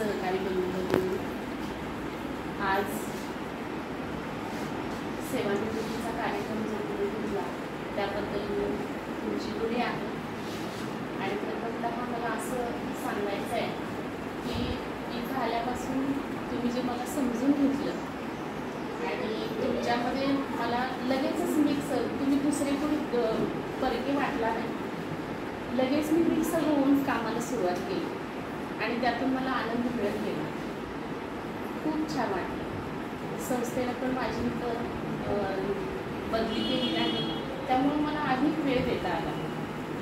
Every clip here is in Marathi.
सहकारी बंधू आज सेवानिवृत्तीचा कार्यक्रम जो तुम्ही घेतला त्याबद्दल तुमची पुढे आहे. आणि प्रथमतः मला असं सांगायचं आहे की इथं आल्यापासून तुम्ही जे मला समजून घेतलं आणि तुमच्यामध्ये मला लगेचच मिक्स तुम्ही दुसरे कोणी परके वाटला नाही. लगेच मी मिक्स होऊन कामाला सुरुवात केली. आणि त्यातून मला आनंद मिळत गेला. खूप छान वाटलं. संस्थेला पण माझी इथं बदली केली नाही त्यामुळे मला अधिक वेळ देता आला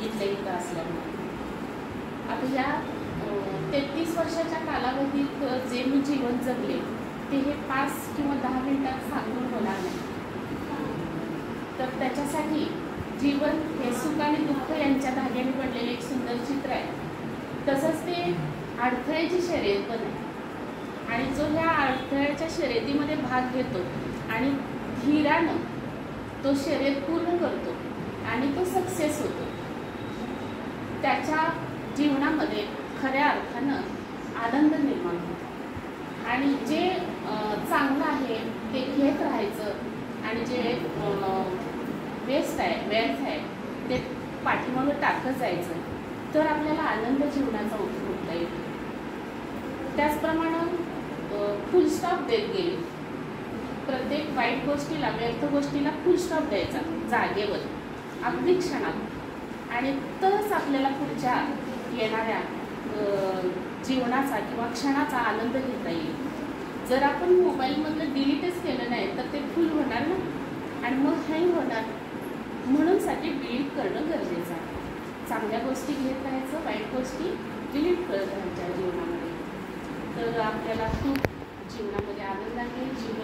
इथल्या इथं असल्यामुळे. आता या तेहतीस वर्षाच्या कालावधीत जे मी जीवन जगले ते हे पाच किंवा दहा मिनिटात सांगून होणार नाही. तर त्याच्यासाठी जीवन हे सुख आणि दुःख यांच्या धाग्याने बनलेले एक सुंदर चित्र आहे. तसंच ते अडथळ्याची शर्यत पण आहे आणि जो ह्या अडथळ्याच्या शर्यतीमध्ये भाग घेतो आणि धीरानं तो शर्यत पूर्ण करतो आणि तो सक्सेस होतो त्याच्या जीवनामध्ये खऱ्या अर्थानं आनंद निर्माण होतो. आणि जे चांगलं आहे ते घेत राहायचं आणि जे वेस्ट आहे व्यर्थ आहे ते पाठीमागं टाकत जायचं तर आपल्याला आनंद जीवनाचा उपयोग त्याचप्रमाणे फुलस्टॉप देत गेले. प्रत्येक वाईट गोष्टीला व्यर्थ गोष्टीला फुलस्टॉप द्यायचा जागेवर अगदी क्षणात. आणि तरच आपल्याला पुढच्या येणाऱ्या जीवनाचा किंवा क्षणाचा आनंद घेता येईल. जर आपण मोबाईलमधलं डिलीटच केलं नाही तर ते फुल होणार ना? आणि मग हँग होणार. म्हणून साठी डिलीट करणं गरजेचं आहे. चांगल्या गोष्टी घेत राहायचं वाईट गोष्टी डिलीट करत राहायच्या जीवनामध्ये. तर आपल्याला खूप जीवनामध्ये आनंद आहे. जीवन